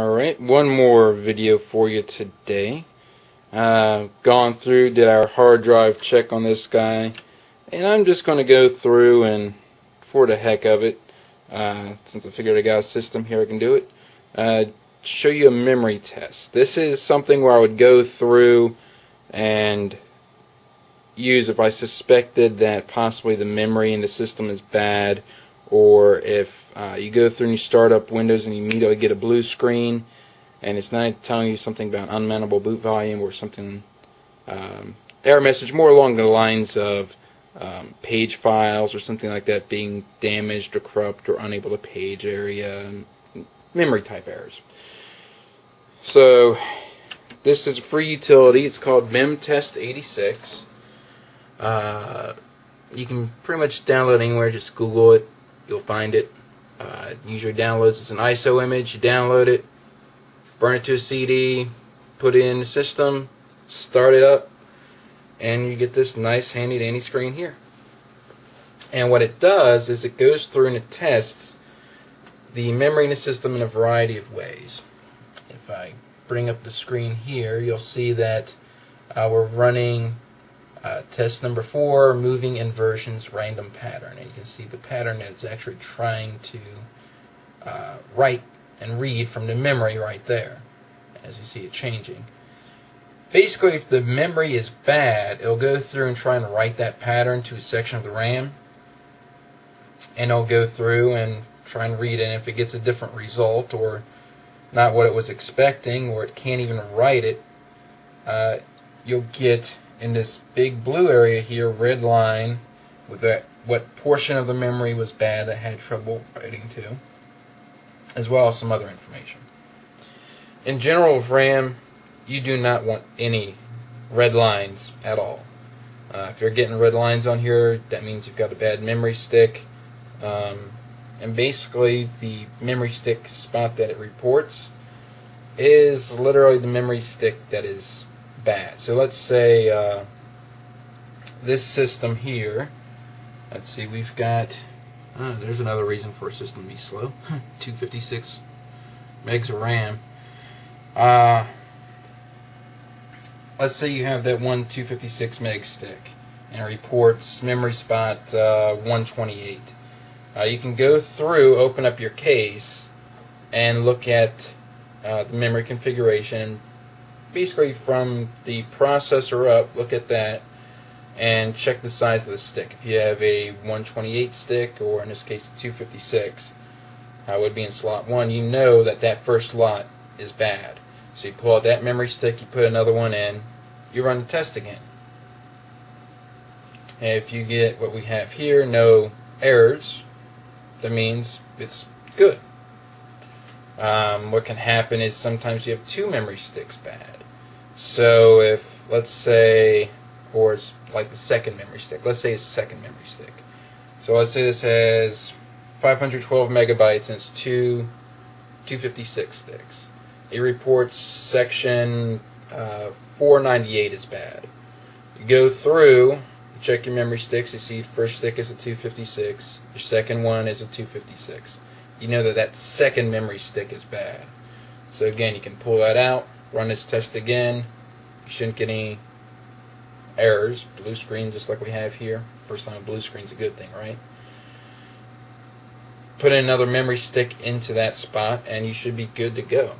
Alright, one more video for you today. Uh, gone through, did our hard drive check on this guy, and I'm just going to go through and, for the heck of it, uh, since I figured I got a system here I can do it, uh, show you a memory test. This is something where I would go through and use if I suspected that possibly the memory in the system is bad or if uh, you go through and you start up Windows and you immediately get a blue screen and it's not telling you something about unmountable boot volume or something um, error message more along the lines of um, page files or something like that being damaged or corrupt or unable to page area memory type errors. So this is a free utility. It's called memtest86 uh, you can pretty much download anywhere. Just google it you'll find it. Uh, usually downloads as an ISO image. You download it, burn it to a CD, put it in the system, start it up, and you get this nice handy dandy screen here. And what it does is it goes through and it tests the memory in the system in a variety of ways. If I bring up the screen here, you'll see that uh, we're running uh, test number four, moving inversions random pattern. And you can see the pattern that it's actually trying to uh, write and read from the memory right there, as you see it changing. Basically, if the memory is bad, it'll go through and try and write that pattern to a section of the RAM, and it'll go through and try and read it. And if it gets a different result or not what it was expecting, or it can't even write it, uh, you'll get in this big blue area here, red line, with that what portion of the memory was bad that had trouble writing to, as well as some other information. In general, RAM, you do not want any red lines at all. Uh, if you're getting red lines on here, that means you've got a bad memory stick. Um, and basically, the memory stick spot that it reports is literally the memory stick that is bad. So let's say uh, this system here, let's see, we've got, uh, there's another reason for a system to be slow, 256 megs of RAM. Uh, let's say you have that one 256 meg stick and reports memory spot uh, 128. Uh, you can go through, open up your case, and look at uh, the memory configuration basically from the processor up, look at that, and check the size of the stick. If you have a 128 stick, or in this case 256, I would be in slot 1, you know that that first slot is bad. So you pull out that memory stick, you put another one in, you run the test again. And if you get what we have here, no errors, that means it's good. Um, what can happen is sometimes you have two memory sticks bad. So if, let's say, or it's like the second memory stick. Let's say it's second memory stick. So let's say this has 512 megabytes and it's two 256 sticks. It reports section uh, 498 is bad. You go through, you check your memory sticks, you see first stick is a 256, your second one is a 256. You know that that second memory stick is bad. So again, you can pull that out, run this test again. You shouldn't get any errors. Blue screen just like we have here. First time a blue screen is a good thing, right? Put another memory stick into that spot and you should be good to go.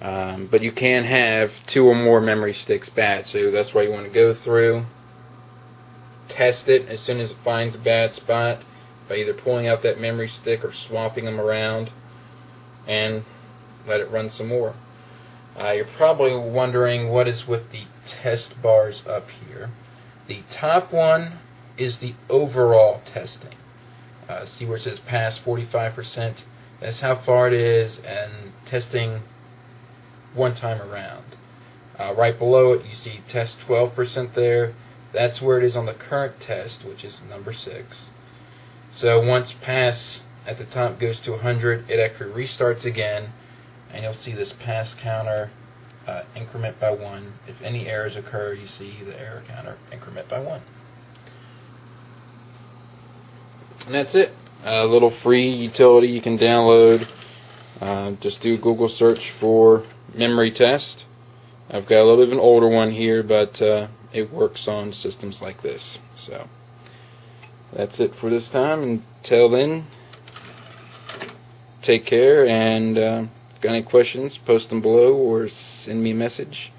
Um, but you can have two or more memory sticks bad, so that's why you want to go through, test it as soon as it finds a bad spot by either pulling out that memory stick or swapping them around, and let it run some more. Uh, you're probably wondering what is with the test bars up here. The top one is the overall testing. Uh, see where it says pass 45%? That's how far it is and testing one time around. Uh, right below it you see test 12% there. That's where it is on the current test, which is number 6. So once pass at the top goes to 100, it actually restarts again and you'll see this pass counter uh, increment by one. If any errors occur, you see the error counter increment by one. And that's it. A little free utility you can download Uh, just do Google search for memory test. I've got a little bit of an older one here, but uh, it works on systems like this. So that's it for this time. Until then, take care. And uh, if got any questions, post them below or send me a message.